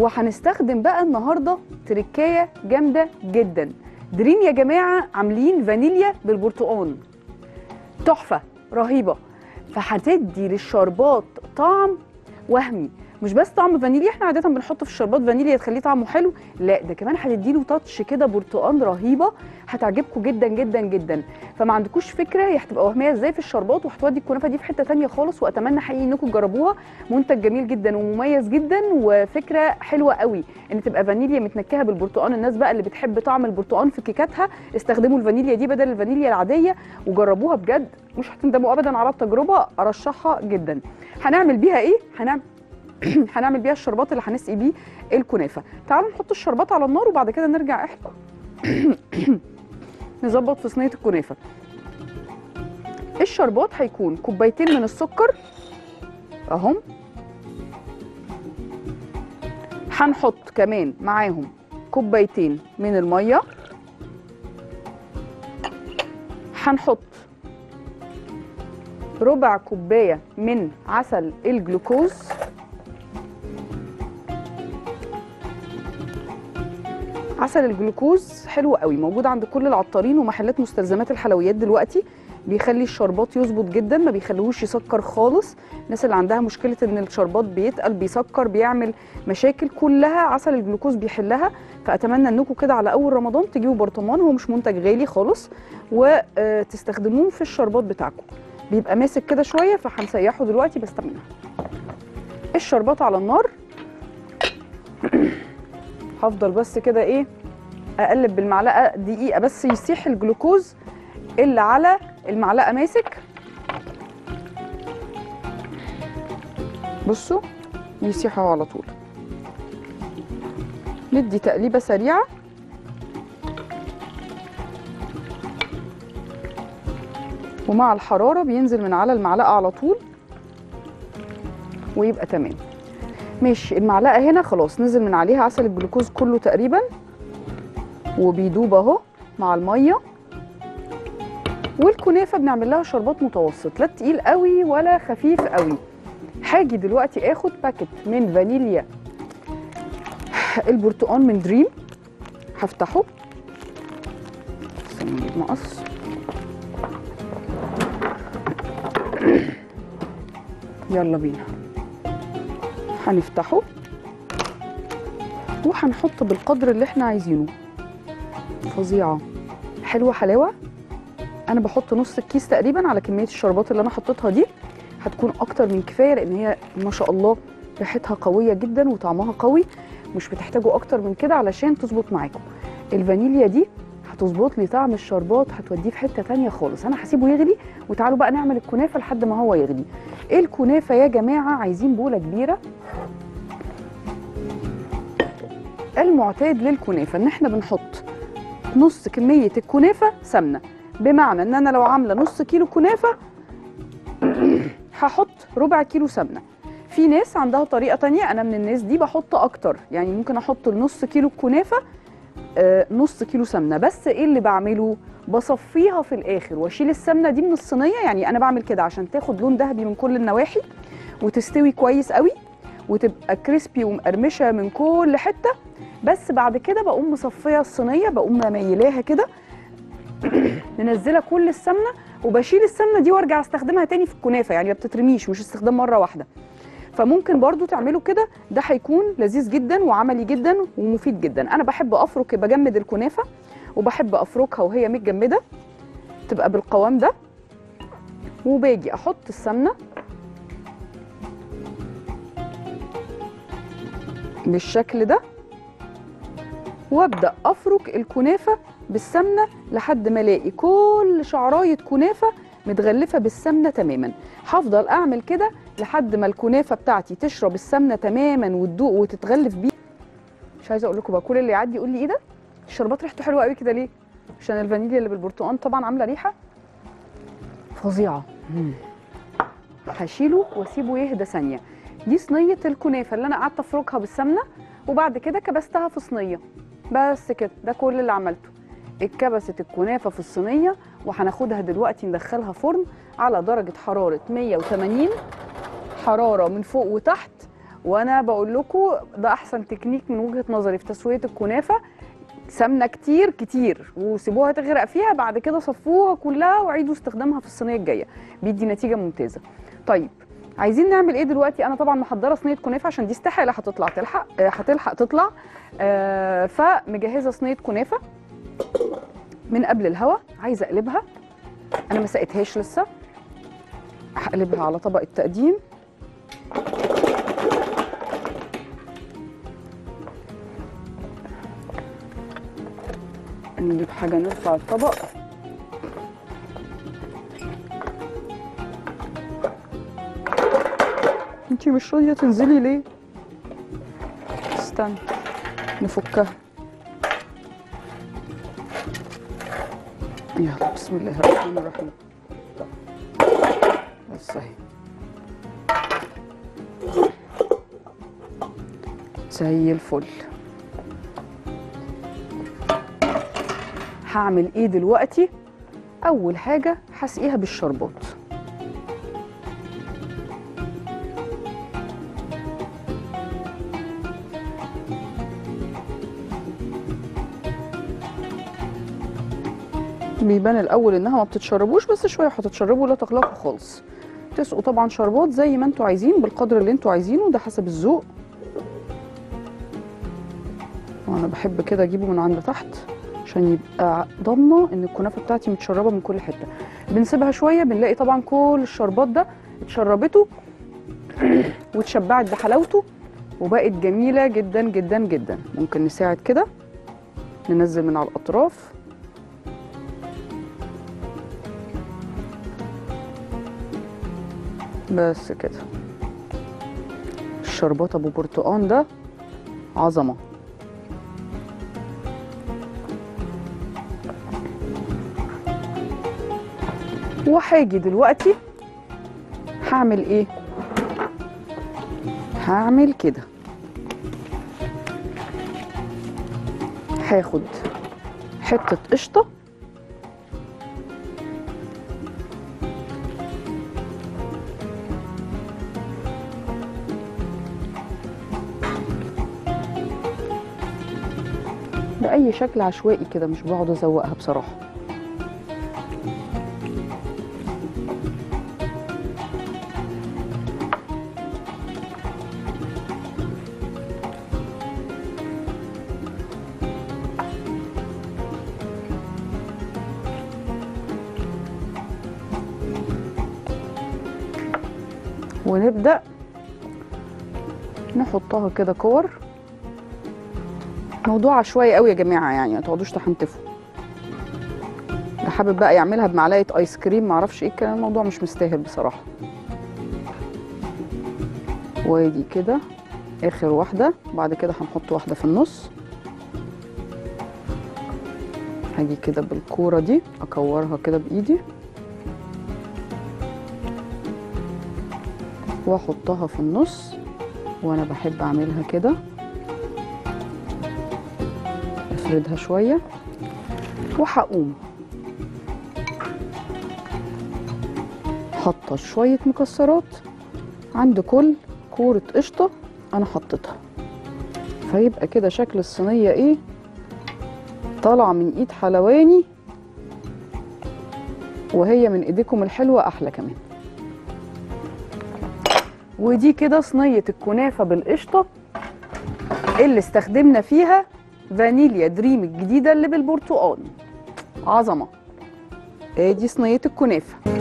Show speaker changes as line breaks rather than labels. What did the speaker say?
وهنستخدم بقى النهارده تركاية جامدة جدا. دريم يا جماعة عاملين فانيليا بالبرتقال. تحفة رهيبة. فهتدي للشربات طعم وهمي. مش بس طعم فانيليا إحنا عادة بنحط في الشربات فانيليا تخليه طعمه حلو. لا ده كمان هتديله تاتش كده برتقال رهيبة هتعجبكم جدا جدا جدا. فما عندكوش فكرة هي هتبقى وهمية إزاي في الشربات وهتودي الكنافة دي في حتة تانية خالص وأتمنى حقيقي إنكم تجربوها. منتج جميل جدا ومميز جدا وفكرة حلوة قوي إن تبقى فانيليا متنكهة بالبرتقال الناس بقى اللي بتحب طعم البرتقال في كيكاتها استخدموا الفانيليا دي بدل الفانيليا العادية وجربوها بجد. مش هتندموا ابدا على التجربة أرشحها جدا. هنعمل بيها إيه؟ هنعمل هنعمل بيها الشربات اللي هنسقي بيه الكنافة. تعالوا نحط الشربات على النار وبعد كده نرجع إحنا نظبط في صينية الكنافة. الشربات هيكون كوبايتين من السكر أهم. هنحط كمان معاهم كوبايتين من المية. هنحط ربع كوباية من عسل الجلوكوز. عسل الجلوكوز حلو قوي موجود عند كل العطارين ومحلات مستلزمات الحلويات دلوقتي. بيخلي الشربات يظبط جدا ما بيخليهوش يسكر خالص. الناس اللي عندها مشكلة إن الشربات بيتقل بيسكر بيعمل مشاكل كلها عسل الجلوكوز بيحلها. فأتمنى إنكم كده على أول رمضان تجيبوا برطمان هو مش منتج غالي خالص وتستخدموه في الشربات بتاعكم. بيبقى ماسك كده شوية فهنسيحه دلوقتي بس تمام الشربات على النار. هفضل بس كده إيه أقلب بالمعلقة دقيقة بس يسيح الجلوكوز اللي على المعلقة ماسك. بصوا يسيحوا على طول. ندي تقليبة سريعة. ومع الحرارة بينزل من على المعلقة على طول. ويبقى تمام. ماشي المعلقة هنا خلاص نزل من عليها عسل الجلوكوز كله تقريبا. وبيدوب أهو مع المية. والكنافة بنعمل لها شربات متوسط لا تقيل قوي ولا خفيف قوي. هاجي دلوقتي آخد packet من فانيليا. البرتقال من دريم. هفتحه. نجيب مقص. يلا بينا. هنفتحه وهنحط بالقدر اللي إحنا عايزينه. فظيعة. حلوة حلاوة. أنا بحط نص الكيس تقريبا على كمية الشربات اللي أنا حطيتها دي. هتكون أكتر من كفاية لأن هي ما شاء الله ريحتها قوية جدا وطعمها قوي. مش بتحتاجوا أكتر من كده علشان تظبط معاكم. الفانيليا دي هتظبط لي طعم الشربات هتوديه في حتة تانية خالص. أنا هسيبه يغلي وتعالوا بقى نعمل الكنافة لحد ما هو يغلي. الكنافة يا جماعة؟ عايزين بولة كبيرة. المعتاد للكنافة إن إحنا بنحط نص كمية الكنافة سمنة. بمعنى إن أنا لو عاملة نص كيلو كنافة هحط ربع كيلو سمنة. في ناس عندها طريقة تانية. أنا من الناس دي بحط أكتر. يعني ممكن أحط النص كيلو كنافة آه نص كيلو سمنة. بس إيه اللي بعمله؟ بصفيها في الآخر. وأشيل السمنة دي من الصينية. يعني أنا بعمل كده عشان تاخد لون ذهبي من كل النواحي وتستوي كويس قوي وتبقى كريسبي ومقرمشة من كل حتة. بس بعد كده بقوم مصفيه الصينية بقوم مميلاها كده منزلة كل السمنة. وبشيل السمنة دي وأرجع أستخدمها تاني في الكنافة. يعني ما بتترميش مش استخدام مرة واحدة. فممكن برضو تعملوا كده. ده هيكون لذيذ جدا وعملي جدا ومفيد جدا. أنا بحب أفرك بجمد الكنافة وبحب أفركها وهي متجمدة. تبقى بالقوام ده. وباجي أحط السمنة بالشكل ده. وأبدأ أفرك الكنافة بالسمنة لحد ما ألاقي كل شعراية كنافة متغلفة بالسمنة تماما. هفضل أعمل كده لحد ما الكنافة بتاعتي تشرب السمنة تماما وتدوق وتتغلف بيه. مش عايزة أقول لكم بقى كل اللي يعدي يقول لي إيه ده؟ الشربات ريحته حلوة قوي كده ليه؟ عشان الفانيليا اللي بالبرتقال طبعا عاملة ريحة فظيعة. هشيله وأسيبه يهدى ثانية. دي صينية الكنافة اللي أنا قعدت أفركها بالسمنة وبعد كده كبستها في صينية. بس كده ده كل اللي عملته. اتكبست الكنافة في الصينية وهناخدها دلوقتي ندخلها فرن على درجة حرارة 180 حرارة من فوق وتحت وأنا بقول لكم ده أحسن تكنيك من وجهة نظري في تسوية الكنافة. سمنة كتير كتير وسيبوها تغرق فيها بعد كده صفوها كلها وعيدوا استخدامها في الصينية الجاية. بيدي نتيجة ممتازة. طيب عايزين نعمل إيه دلوقتي؟ أنا طبعا محضرة صينية كنافة عشان دي استحالة هتطلع تلحق آه، هتلحق تطلع آه، فمجهزة صينية كنافة من قبل الهوا. عايزة أقلبها. أنا ما سقيتهاش لسه. هقلبها على طبق التقديم. نجيب حاجة نرفع الطبق. انتي مش راضية تنزلي ليه؟ استنى نفكها. يلا بسم الله الرحمن الرحيم. بس اهي زي الفل. هعمل إيه دلوقتي؟ أول حاجة هسقيها بالشربات. بيبان الأول إنها ما بتتشربوش بس شوية هتتشربوا لا تقلقوا خالص. تسقوا طبعا شربات زي ما أنتوا عايزين بالقدر اللي أنتوا عايزينه ده حسب الذوق. وأنا بحب كده أجيبه من عند تحت. عشان يبقى ضامنه إن الكنافة بتاعتي متشربة من كل حتة. بنسيبها شوية بنلاقي طبعا كل الشربات ده اتشربته واتشبعت بحلاوته وبقت جميلة جدا جدا جدا. ممكن نساعد كده؟ ننزل من على الأطراف. بس كده. الشربات أبو برتقان ده عظمة. وهاجي دلوقتي. هعمل إيه؟ هعمل كده. هاخد حتة قشطة. بأي شكل عشوائي كده مش بقعد أزوقها بصراحة. ونبدأ. نحطها كده كور. موضوع عشوائي قوي يا جماعة يعني ما تقعدوش تحنتفوا. ده حابب بقى يعملها بمعلقة آيس كريم معرفش إيه الكلام الموضوع مش مستاهل بصراحة. وادي كده آخر واحدة بعد كده هنحط واحدة في النص. هاجي كده بالكورة دي أكورها كده بإيدي. واحطها في النص وأنا بحب أعملها كده. أفردها شوية وهقوم. حاطة شوية مكسرات عند كل كورة قشطة أنا حطيتها. فيبقى كده شكل الصينية إيه؟ طالعة من إيد حلواني وهي من إيديكم الحلوة أحلى كمان. ودي كده صينية الكنافة بالقشطة اللي استخدمنا فيها فانيليا دريم الجديدة اللي بالبرتقال. عظمة. ادي صينية الكنافة.